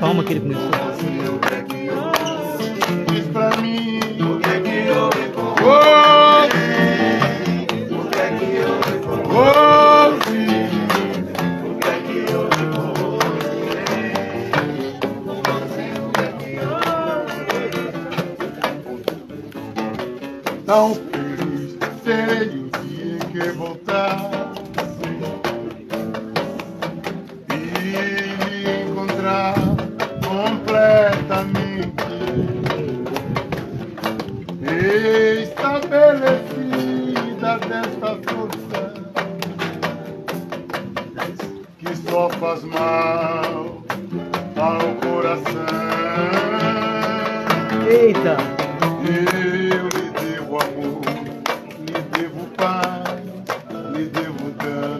Palma que ele começou. Diz pra mim. O que que houve com Oh, O que que houve com sim. O que que houve com Tão feliz serei o dia que voltar estabelecida desta força que só faz mal ao coração. Eita! Eu lhe devo amor, lhe devo paz, lhe devo dano.